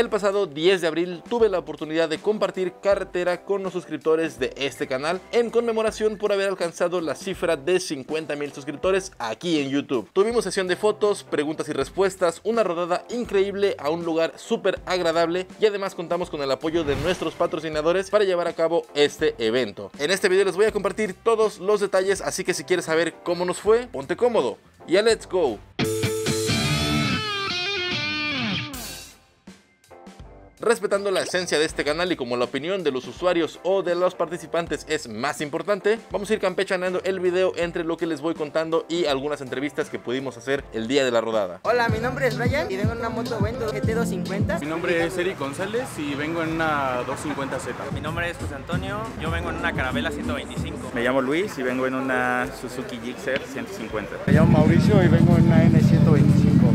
El pasado 10 de abril tuve la oportunidad de compartir carretera con los suscriptores de este canal en conmemoración por haber alcanzado la cifra de 50 mil suscriptores aquí en YouTube. Tuvimos sesión de fotos, preguntas y respuestas, una rodada increíble a un lugar súper agradable y además contamos con el apoyo de nuestros patrocinadores para llevar a cabo este evento. En este video les voy a compartir todos los detalles, así que si quieres saber cómo nos fue, ponte cómodo. Ya let's go. Respetando la esencia de este canal y como la opinión de los usuarios o de los participantes es más importante, vamos a ir campechanando el video entre lo que les voy contando y algunas entrevistas que pudimos hacer el día de la rodada. Hola, mi nombre es Ryan y vengo en una moto Vento GT250. Mi nombre es Eric González y vengo en una 250Z. Mi nombre es José Antonio, yo vengo en una Carabela 125. Me llamo Luis y vengo en una Suzuki Gixxer 150. Me llamo Mauricio y vengo en una N125.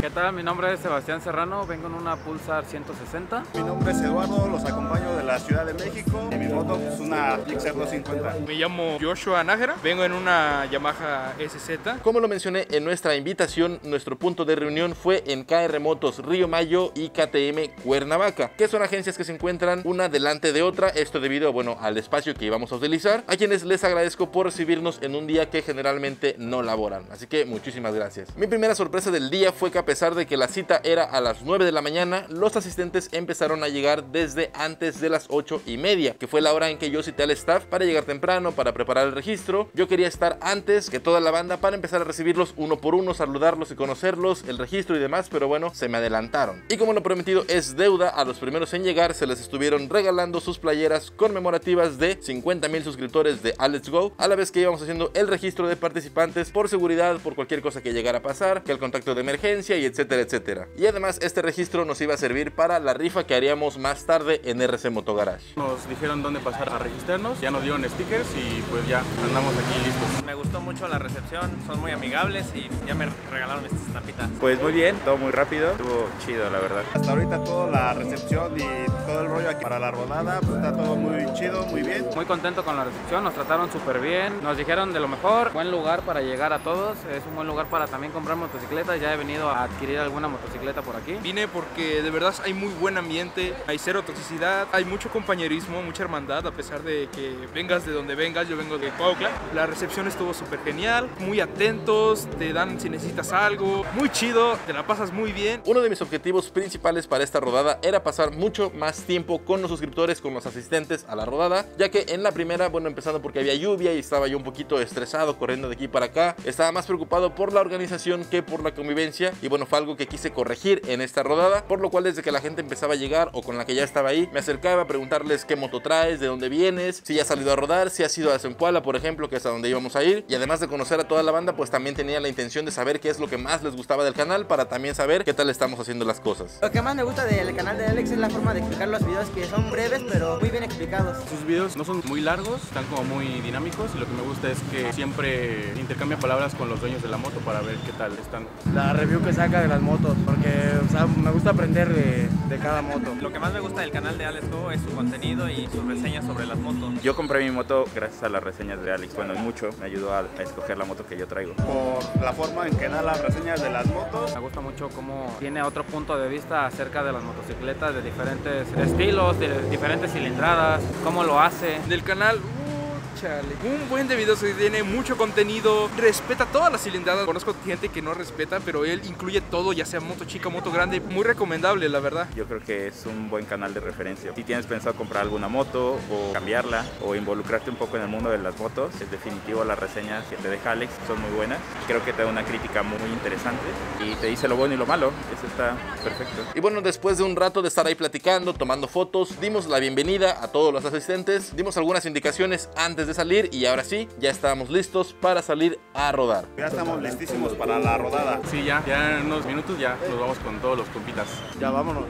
¿Qué tal? Mi nombre es Sebastián Serrano, vengo en una Pulsar 160. Mi nombre es Eduardo, los acompaño de la Ciudad de México y mi moto es una Gixxer 250. Me llamo Joshua Nájera, vengo en una Yamaha SZ. Como lo mencioné en nuestra invitación, nuestro punto de reunión fue en KR Motos Río Mayo y KTM Cuernavaca, que son agencias que se encuentran una delante de otra, esto debido bueno, al espacio que íbamos a utilizar, a quienes les agradezco por recibirnos en un día que generalmente no laboran, así que muchísimas gracias. Mi primera sorpresa del día fue que a pesar de que la cita era a las 9 de la mañana, los asistentes empezaron a llegar desde antes de las 8 y media, que fue la hora en que yo cité al staff para llegar temprano, para preparar el registro. Yo quería estar antes que toda la banda para empezar a recibirlos uno por uno, saludarlos y conocerlos, el registro y demás, pero bueno, se me adelantaron. Y como lo prometido es deuda, a los primeros en llegar se les estuvieron regalando sus playeras conmemorativas de 50 mil suscriptores de Alex Go, a la vez que íbamos haciendo el registro de participantes por seguridad, por cualquier cosa que llegara a pasar, que el contacto de emergencia y etcétera, etcétera. Y además este registro nos iba a servir para la rifa que haríamos más tarde en RC Moto Garage. Nos dijeron dónde pasar a registrarnos, ya nos dieron stickers y pues ya andamos aquí listos. Me gustó mucho la recepción, son muy amigables y ya me regalaron estas estampitas. Pues muy bien, todo muy rápido, estuvo chido la verdad. Hasta ahorita toda la recepción y todo el rollo aquí para la rodada, pues está todo muy chido, muy bien. Muy contento con la recepción, nos trataron súper bien, nos dijeron de lo mejor, buen lugar para llegar a todos, es un buen lugar para también comprar motocicletas, ya he venido a adquirir alguna motocicleta por aquí. Vine porque de verdad hay muy buen ambiente, hay cero toxicidad, hay mucho compañerismo, mucha hermandad, a pesar de que vengas de donde vengas, yo vengo de Cuautla. La recepción estuvo súper genial, muy atentos, te dan si necesitas algo, muy chido, te la pasas muy bien. Uno de mis objetivos principales para esta rodada era pasar mucho más tiempo con los suscriptores, con los asistentes a la rodada, ya que en la primera, bueno, empezando porque había lluvia y estaba yo un poquito estresado corriendo de aquí para acá, estaba más preocupado por la organización que por la convivencia y bueno, fue algo que quise corregir en esta rodada, por lo cual desde que la gente empezaba a llegar o con la que ya estaba ahí, me acercaba a preguntarles qué moto traes, de dónde vienes, si ya has salido a rodar, si has ido a Zempoala, por ejemplo, que es a donde íbamos a ir, y además de conocer a toda la banda, pues también tenía la intención de saber qué es lo que más les gustaba del canal para también saber qué tal estamos haciendo las cosas. Lo que más me gusta del canal de Alex es la forma de explicar los videos que son breves pero muy bien explicados. Sus videos no son muy largos, están como muy dinámicos y lo que me gusta es que siempre intercambia palabras con los dueños de la moto para ver qué tal están. La review que saca de las motos, porque o sea, me gusta aprender de, de cada moto. Lo que más me gusta del canal de Alex Go es su contenido y sus reseñas sobre las motos. Yo compré mi moto gracias a las reseñas de Alex, bueno, mucho, me ayudó a, a escoger la moto que yo traigo. Por la forma en que da las reseñas de las motos. Me gusta mucho cómo tiene otro punto de vista acerca de las motocicletas de diferentes estilos, de diferentes cilindradas, cómo lo hace. Del canal, uh, chale, un buen de videos que tiene mucho contenido, respeta todas las cilindradas. Conozco gente que no respeta, pero él incluye todo, ya sea moto chica, moto grande, muy recomendable, la verdad. Yo creo que es un buen canal de referencia. Si tienes pensado comprar alguna moto o cambiarla o involucrarte un poco en el mundo de las motos, es definitivo las reseñas que te deja Alex son muy buenas. Creo que te da una crítica muy interesante y te dice lo bueno y lo malo. Eso está perfecto. Y bueno, después de un rato de estar ahí platicando, tomando fotos, dimos la bienvenida a todos los asistentes, dimos algunas indicaciones antes de salir y ahora sí, ya estábamos listos para salir a rodar. Ya estamos listísimos para la rodada. Sí, ya, ya en unos minutos ya nos vamos con todos los compitas. Ya vámonos.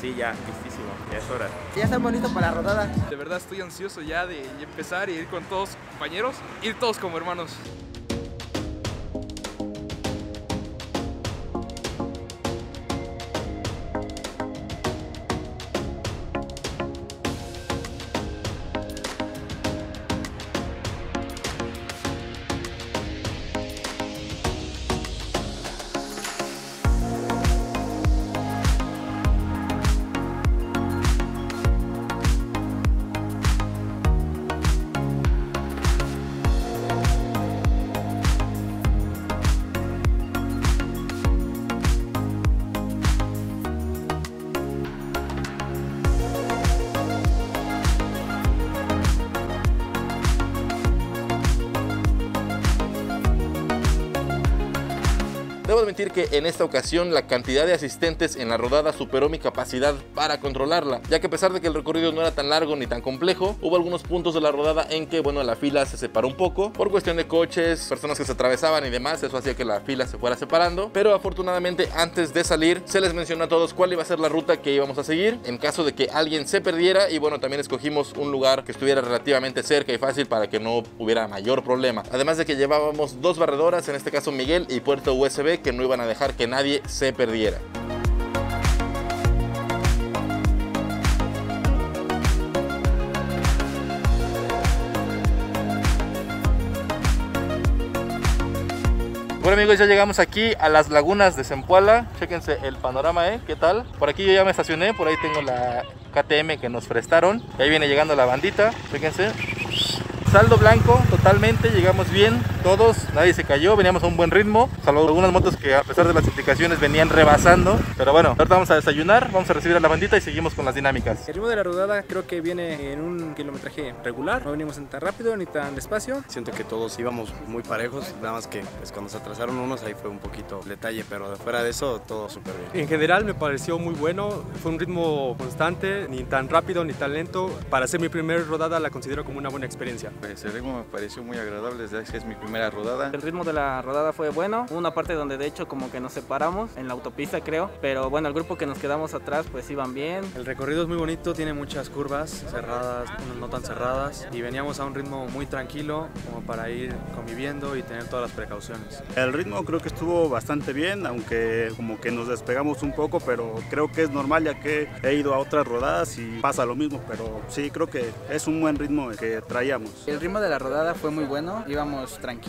Sí, ya, listísimo, ya es hora. Ya estamos listos para la rodada. De verdad estoy ansioso ya de empezar y ir con todos compañeros, ir todos como hermanos. Que en esta ocasión la cantidad de asistentes en la rodada superó mi capacidad para controlarla, ya que a pesar de que el recorrido no era tan largo ni tan complejo, hubo algunos puntos de la rodada en que, bueno, la fila se separó un poco por cuestión de coches, personas que se atravesaban y demás, eso hacía que la fila se fuera separando, pero afortunadamente antes de salir se les mencionó a todos cuál iba a ser la ruta que íbamos a seguir en caso de que alguien se perdiera y bueno, también escogimos un lugar que estuviera relativamente cerca y fácil para que no hubiera mayor problema. Además de que llevábamos dos barredoras, en este caso Miguel y puerto USB, que no iban a dejar que nadie se perdiera. Bueno amigos, ya llegamos aquí a las lagunas de Zempoala. Chéquense el panorama, ¿eh? ¿Qué tal? Por aquí yo ya me estacioné, por ahí tengo la KTM que nos prestaron. Ahí viene llegando la bandita, chéquense. Saldo blanco, totalmente, llegamos bien, todos, nadie se cayó, veníamos a un buen ritmo, salvo algunas motos que a pesar de las indicaciones venían rebasando, pero bueno, ahorita vamos a desayunar, vamos a recibir a la bandita y seguimos con las dinámicas. El ritmo de la rodada creo que viene en un kilometraje regular, no venimos ni tan rápido ni tan despacio. Siento que todos íbamos muy parejos, nada más que pues, cuando se atrasaron unos ahí fue un poquito detalle, pero fuera de eso todo súper bien. En general me pareció muy bueno, fue un ritmo constante, ni tan rápido ni tan lento. Para ser mi primera rodada la considero como una buena experiencia. Pues el ritmo me pareció muy agradable desde que es mi primera rodada. El ritmo de la rodada fue bueno, hubo una parte donde de hecho como que nos separamos en la autopista creo, pero bueno, el grupo que nos quedamos atrás pues iban bien. El recorrido es muy bonito, tiene muchas curvas cerradas, no tan cerradas y veníamos a un ritmo muy tranquilo como para ir conviviendo y tener todas las precauciones. El ritmo creo que estuvo bastante bien, aunque como que nos despegamos un poco, pero creo que es normal ya que he ido a otras rodadas y pasa lo mismo, pero sí creo que es un buen ritmo que traíamos. El ritmo de la rodada fue muy bueno, íbamos tranquilos.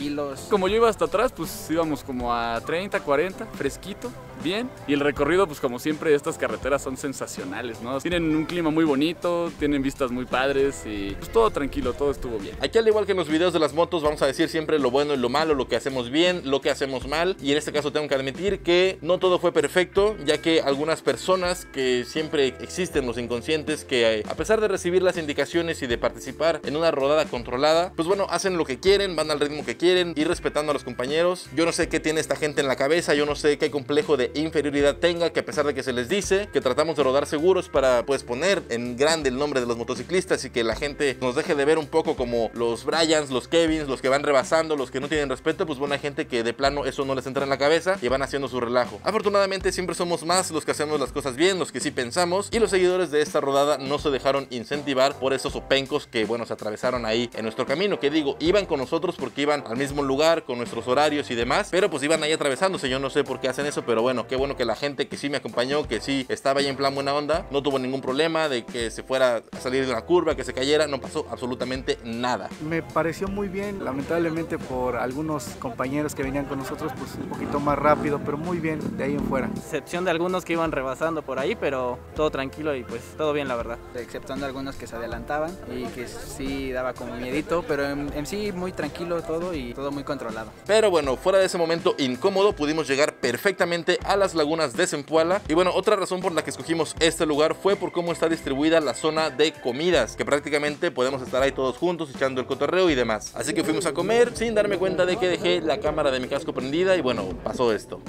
Como yo iba hasta atrás, pues íbamos como a 30, 40, fresquito, bien. Y el recorrido, pues como siempre, estas carreteras son sensacionales, ¿no? Tienen un clima muy bonito, tienen vistas muy padres y pues todo tranquilo, todo estuvo bien. Aquí al igual que en los videos de las motos, vamos a decir siempre lo bueno y lo malo, lo que hacemos bien, lo que hacemos mal. Y en este caso tengo que admitir que no todo fue perfecto, ya que algunas personas que siempre existen los inconscientes, que a pesar de recibir las indicaciones y de participar en una rodada controlada, pues bueno, hacen lo que quieren, van al ritmo que quieren, ir respetando a los compañeros. Yo no sé qué tiene esta gente en la cabeza, yo no sé qué complejo de inferioridad tenga, que a pesar de que se les dice que tratamos de rodar seguros para pues poner en grande el nombre de los motociclistas y que la gente nos deje de ver un poco como los Bryans, los Kevins, los que van rebasando, los que no tienen respeto, pues bueno, hay gente que de plano eso no les entra en la cabeza y van haciendo su relajo. Afortunadamente siempre somos más los que hacemos las cosas bien, los que sí pensamos y los seguidores de esta rodada no se dejaron incentivar por esos opencos que bueno, se atravesaron ahí en nuestro camino, que digo, iban con nosotros porque iban al mismo lugar con nuestros horarios y demás, pero pues iban ahí atravesándose, yo no sé por qué hacen eso, pero bueno, qué bueno que la gente que sí me acompañó, que sí estaba ahí en plan buena onda, no tuvo ningún problema de que se fuera a salir de una curva, que se cayera, no pasó absolutamente nada. Me pareció muy bien, lamentablemente por algunos compañeros que venían con nosotros, pues un poquito más rápido, pero muy bien de ahí en fuera. Excepción de algunos que iban rebasando por ahí, pero todo tranquilo y pues todo bien la verdad. Exceptuando algunos que se adelantaban y que sí daba como miedito, pero en, en sí muy tranquilo todo y todo muy controlado. Pero bueno, fuera de ese momento incómodo pudimos llegar perfectamente a las lagunas de Zempoala y bueno, otra razón por la que escogimos este lugar fue por cómo está distribuida la zona de comidas, que prácticamente podemos estar ahí todos juntos echando el cotorreo y demás. Así que fuimos a comer sin darme cuenta de que dejé la cámara de mi casco prendida y bueno, pasó esto.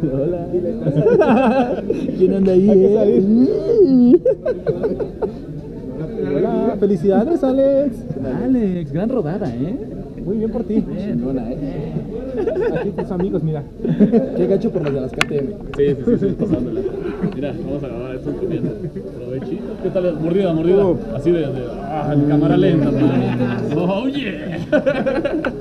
Hola. ¿Quién anda ahí? eh? Felicidades Alex. Alex, gran rodada, ¿eh? Muy bien por ti. Hola, ¿eh? Aquí tus amigos, mira. Qué gacho por los de las KTM. Sí, sí, sí, sí, pasándola. Mira, vamos a grabar esto comiendo. Provechito. ¿Qué tal? Mordida, mordida. Así de, de ah, en cámara lenta. man. Oh, yeah.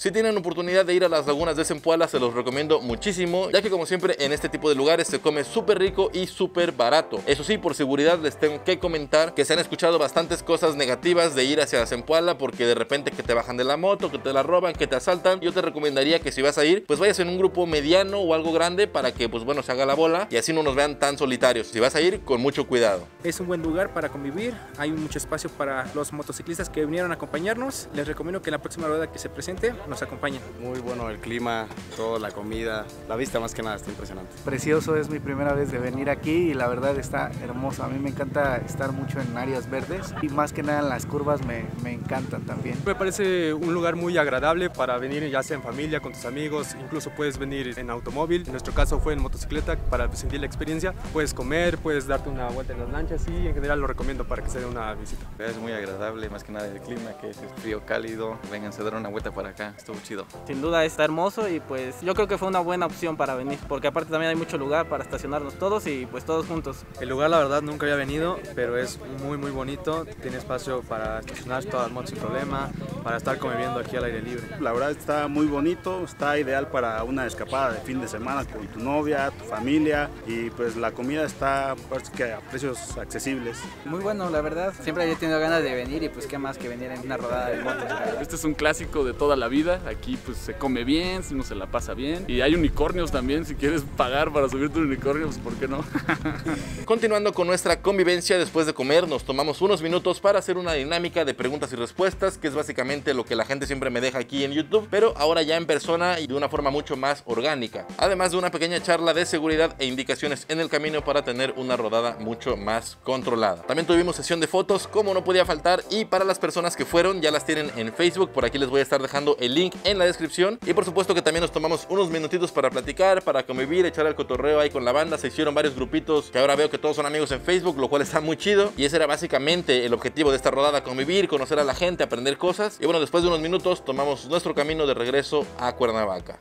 Si tienen oportunidad de ir a las lagunas de Zempoala, se los recomiendo muchísimo, ya que como siempre en este tipo de lugares se come súper rico y súper barato. Eso sí, por seguridad les tengo que comentar que se han escuchado bastantes cosas negativas de ir hacia Zempoala, porque de repente que te bajan de la moto, que te la roban, que te asaltan. Yo te recomendaría que si vas a ir, pues vayas en un grupo mediano o algo grande para que pues bueno se haga la bola y así no nos vean tan solitarios. Si vas a ir, con mucho cuidado. Es un buen lugar para convivir, hay mucho espacio para los motociclistas que vinieron a acompañarnos. Les recomiendo que la próxima rueda que se presente nos acompañen. Muy bueno el clima, toda la comida, la vista más que nada está impresionante. Precioso, es mi primera vez de venir aquí y la verdad está hermoso. A mí me encanta estar mucho en áreas verdes y más que nada en las curvas me, me encantan también. Me parece un lugar muy agradable para venir ya sea en familia, con tus amigos, incluso puedes venir en automóvil. En nuestro caso fue en motocicleta para sentir la experiencia. Puedes comer, puedes darte una vuelta en las lanchas y en general lo recomiendo para que se dé una visita. Es muy agradable, más que nada el clima, que es frío, cálido. Vengan a dar una vuelta para acá, estuvo chido. Sin duda está hermoso y pues yo creo que fue una buena opción para venir, porque aparte también hay mucho lugar para estacionarnos todos y pues todos juntos. El lugar la verdad nunca había venido, pero es muy muy bonito. Tiene espacio para estacionar todas las motos sin problema, para estar conviviendo aquí al aire libre. La verdad está muy bonito, está ideal para una escapada de fin de semana con tu novia, tu familia y pues la comida está pues, que a precios accesibles. Muy bueno, la verdad. Siempre había tenido ganas de venir y pues qué más que venir en una rodada de motos. Este es un clásico de toda la vida. Aquí pues se come bien, uno se la pasa bien. Y hay unicornios también, si quieres pagar para subirte un unicornio, pues ¿por qué no? Continuando con nuestra convivencia después de comer, nos tomamos unos minutos para hacer una dinámica de preguntas y respuestas, que es básicamente lo que la gente siempre me deja aquí en YouTube, pero ahora ya en persona y de una forma mucho más orgánica. Además de una pequeña charla de seguridad e indicaciones en el camino para tener una rodada mucho más controlada. También tuvimos sesión de fotos, como no podía faltar, y para las personas que fueron ya las tienen en Facebook, por aquí les voy a estar dejando el link en la descripción. Y por supuesto que también nos tomamos unos minutitos para platicar, para convivir, echar el cotorreo ahí con la banda. Se hicieron varios grupitos que ahora veo que todos son amigos en Facebook, lo cual está muy chido. Y ese era básicamente el objetivo de esta rodada, convivir, conocer a la gente, aprender cosas. Y bueno, después de unos minutos tomamos nuestro camino de regreso a Cuernavaca.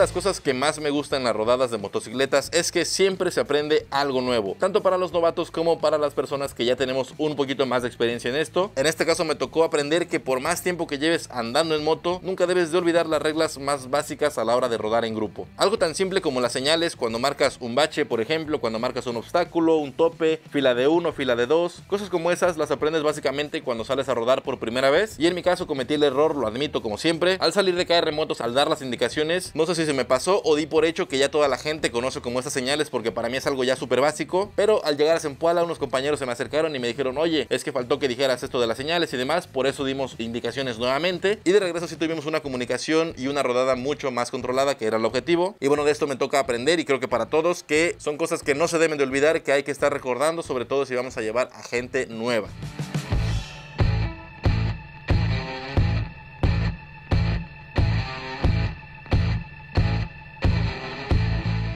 Las cosas que más me gusta en las rodadas de motocicletas es que siempre se aprende algo nuevo, tanto para los novatos como para las personas que ya tenemos un poquito más de experiencia en esto. En este caso me tocó aprender que por más tiempo que lleves andando en moto, nunca debes de olvidar las reglas más básicas a la hora de rodar en grupo. Algo tan simple como las señales cuando marcas un bache, por ejemplo, cuando marcas un obstáculo, un tope, fila de uno, fila de dos, cosas como esas las aprendes básicamente cuando sales a rodar por primera vez. Y en mi caso cometí el error, lo admito como siempre, al salir de KR Motos, al dar las indicaciones, no sé si se me pasó o di por hecho que ya toda la gente conoce como estas señales porque para mí es algo ya súper básico, pero al llegar a Zempoala unos compañeros se me acercaron y me dijeron, oye, es que faltó que dijeras esto de las señales y demás, por eso dimos indicaciones nuevamente y de regreso sí tuvimos una comunicación y una rodada mucho más controlada que era el objetivo. Y bueno, de esto me toca aprender y creo que para todos que son cosas que no se deben de olvidar, que hay que estar recordando, sobre todo si vamos a llevar a gente nueva.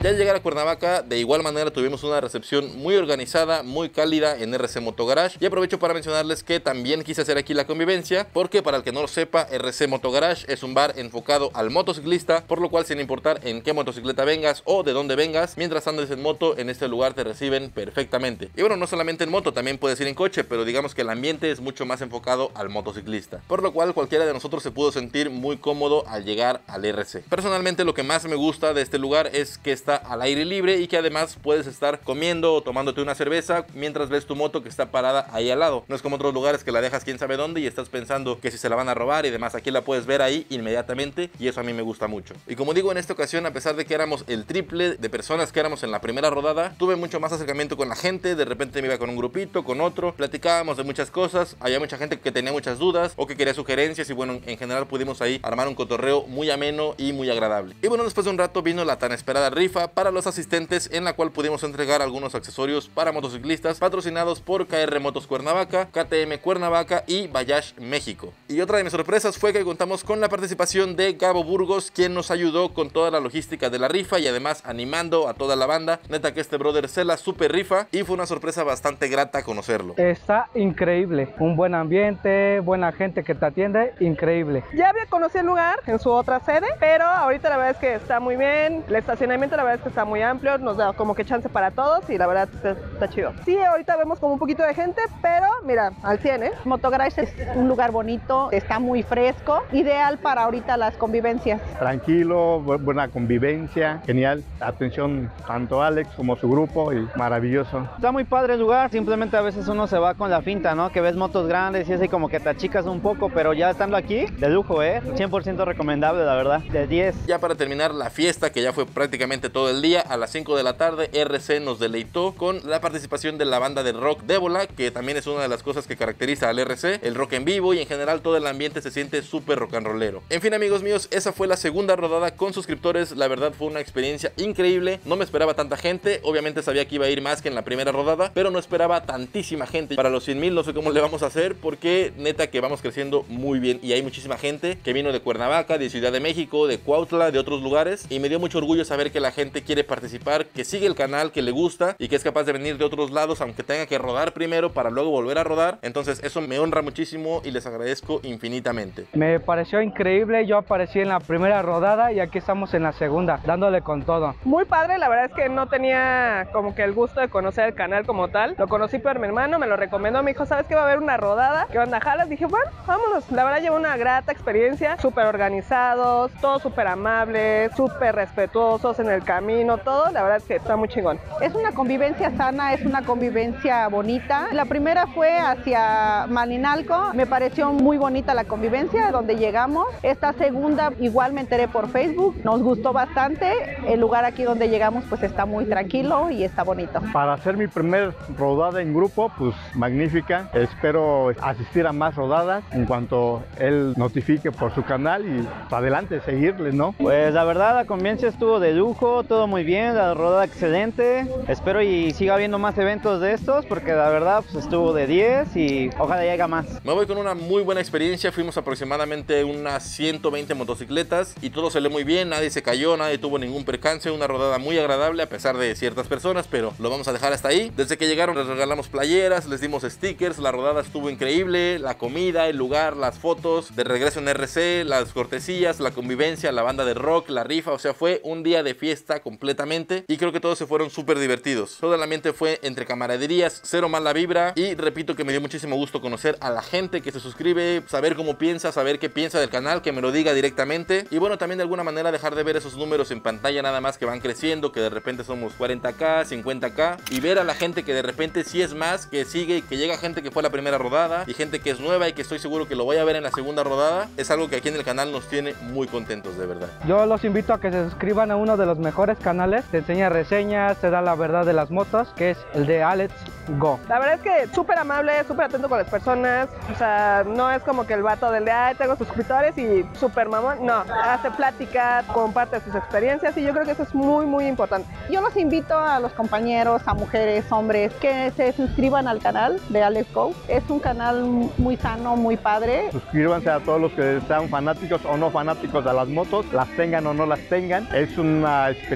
Ya al llegar a Cuernavaca, de igual manera tuvimos una recepción muy organizada, muy cálida en RC Moto Garage. Y aprovecho para mencionarles que también quise hacer aquí la convivencia, porque para el que no lo sepa, RC Moto Garage es un bar enfocado al motociclista, por lo cual sin importar en qué motocicleta vengas o de dónde vengas, mientras andes en moto, en este lugar te reciben perfectamente. Y bueno, no solamente en moto, también puedes ir en coche, pero digamos que el ambiente es mucho más enfocado al motociclista. Por lo cual cualquiera de nosotros se pudo sentir muy cómodo al llegar al RC. Personalmente lo que más me gusta de este lugar es que está al aire libre y que además puedes estar comiendo o tomándote una cerveza mientras ves tu moto que está parada ahí al lado. No es como otros lugares que la dejas quién sabe dónde y estás pensando que si se la van a robar y demás. Aquí la puedes ver ahí inmediatamente y eso a mí me gusta mucho. Y como digo en esta ocasión, a pesar de que éramos el triple de personas que éramos en la primera rodada, tuve mucho más acercamiento con la gente. De repente me iba con un grupito, con otro, platicábamos de muchas cosas. Había mucha gente que tenía muchas dudas o que quería sugerencias y bueno, en general pudimos ahí armar un cotorreo muy ameno y muy agradable. Y bueno, después de un rato vino la tan esperada rifa para los asistentes en la cual pudimos entregar algunos accesorios para motociclistas patrocinados por KR Motos Cuernavaca, KTM Cuernavaca y Bayash México. Y otra de mis sorpresas fue que contamos con la participación de Gabo Burgos, quien nos ayudó con toda la logística de la rifa y además animando a toda la banda. Neta que este brother se la super rifa y fue una sorpresa bastante grata conocerlo. Está increíble, un buen ambiente, buena gente que te atiende, increíble. Ya había conocido el lugar en su otra sede, pero ahorita la verdad es que está muy bien, el estacionamiento la verdad verdad es que está muy amplio, nos da como que chance para todos y la verdad está, está chido. Sí, ahorita vemos como un poquito de gente, pero mira, al 100, ¿eh? Motogarage es un lugar bonito, está muy fresco, ideal para ahorita las convivencias. Tranquilo, bu- buena convivencia, genial. Atención tanto Alex como su grupo y maravilloso. Está muy padre el lugar, simplemente a veces uno se va con la finta, ¿no? Que ves motos grandes y así como que te achicas un poco, pero ya estando aquí, de lujo, ¿eh? 100% recomendable, la verdad, de 10. Ya para terminar la fiesta, que ya fue prácticamente todo el día, a las 5 de la tarde, RC nos deleitó con la participación de la banda de rock Débola, que también es una de las cosas que caracteriza al RC, el rock en vivo y en general todo el ambiente se siente súper rock and rollero. En fin, amigos míos, esa fue la segunda rodada con suscriptores. La verdad fue una experiencia increíble. No me esperaba tanta gente. Obviamente sabía que iba a ir más que en la primera rodada, pero no esperaba tantísima gente. Para los 100 mil, no sé cómo le vamos a hacer, porque neta que vamos creciendo muy bien y hay muchísima gente que vino de Cuernavaca, de Ciudad de México, de Cuautla, de otros lugares y me dio mucho orgullo saber que la gente quiere participar, que sigue el canal, que le gusta y que es capaz de venir de otros lados aunque tenga que rodar primero para luego volver a rodar. Entonces eso me honra muchísimo y les agradezco infinitamente. Me pareció increíble, yo aparecí en la primera rodada y aquí estamos en la segunda, dándole con todo. Muy padre, la verdad es que no tenía como que el gusto de conocer el canal como tal. Lo conocí por mi hermano, me lo recomendó, me dijo, ¿sabes que va a haber una rodada? ¿Qué onda, jalas? Dije, bueno, vámonos. La verdad llevo una grata experiencia, súper organizados, todos súper amables, súper respetuosos en el camino, todo. La verdad es que está muy chingón. Es una convivencia sana, es una convivencia bonita. La primera fue hacia Malinalco, me pareció muy bonita la convivencia donde llegamos. Esta segunda igual me enteré por Facebook, nos gustó bastante. El lugar aquí donde llegamos pues está muy tranquilo y está bonito. Para hacer mi primer rodada en grupo, pues magnífica. Espero asistir a más rodadas en cuanto él notifique por su canal y adelante, seguirle, ¿no? Pues la verdad la convivencia estuvo de lujo, todo muy bien, la rodada excelente. Espero y siga habiendo más eventos de estos porque la verdad pues, estuvo de 10 y ojalá llegue más. Me voy con una muy buena experiencia. Fuimos aproximadamente unas 120 motocicletas y todo salió muy bien. Nadie se cayó, nadie tuvo ningún percance. Una rodada muy agradable a pesar de ciertas personas, pero lo vamos a dejar hasta ahí. Desde que llegaron les regalamos playeras, les dimos stickers. La rodada estuvo increíble. La comida, el lugar, las fotos de regreso en RC, las cortesías, la convivencia, la banda de rock, la rifa. O sea, fue un día de fiesta completamente y creo que todos se fueron súper divertidos. Todo el ambiente fue entre camaraderías, cero mala vibra y repito que me dio muchísimo gusto conocer a la gente que se suscribe, saber cómo piensa, saber qué piensa del canal, que me lo diga directamente y bueno, también de alguna manera dejar de ver esos números en pantalla nada más que van creciendo, que de repente somos 40k, 50k y ver a la gente que de repente sí es más, que sigue y que llega gente que fue a la primera rodada y gente que es nueva y que estoy seguro que lo voy a ver en la segunda rodada, es algo que aquí en el canal nos tiene muy contentos de verdad. Yo los invito a que se suscriban a uno de los mejores canales, te enseña reseñas, te da la verdad de las motos, que es el de Alex Go. La verdad es que súper amable, súper atento con las personas. O sea, no es como que el vato del de, ay, tengo suscriptores y súper mamón. No, hace plática, comparte sus experiencias y yo creo que eso es muy, muy importante. Yo los invito a los compañeros, a mujeres, hombres, que se suscriban al canal de Alex Go. Es un canal muy sano, muy padre. Suscríbanse a todos los que sean fanáticos o no fanáticos de las motos, las tengan o no las tengan. Es una experiencia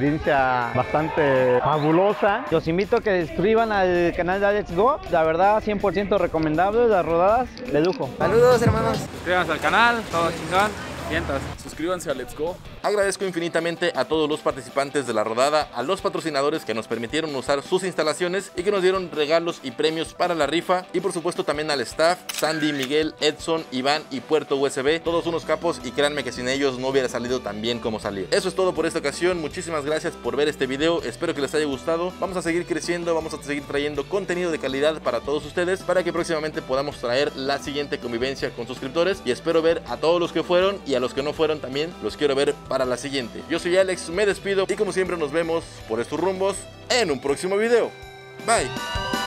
bastante fabulosa. Los invito a que se suscriban al canal de Alex Go, la verdad 100% recomendable, las rodadas de lujo. Saludos hermanos. Suscríbanse al canal, todo chingón. Vientos. Suscríbanse a Let's Go. Agradezco infinitamente a todos los participantes de la rodada, a los patrocinadores que nos permitieron usar sus instalaciones y que nos dieron regalos y premios para la rifa y por supuesto también al staff, Sandy, Miguel, Edson, Iván y Puerto USB, todos unos capos y créanme que sin ellos no hubiera salido tan bien como salió. Eso es todo por esta ocasión, muchísimas gracias por ver este video, espero que les haya gustado, vamos a seguir creciendo, vamos a seguir trayendo contenido de calidad para todos ustedes para que próximamente podamos traer la siguiente convivencia con suscriptores y espero ver a todos los que fueron y a los que no fueron también, los quiero ver para la siguiente. Yo soy Alex, me despido y como siempre nos vemos por estos rumbos en un próximo video. Bye.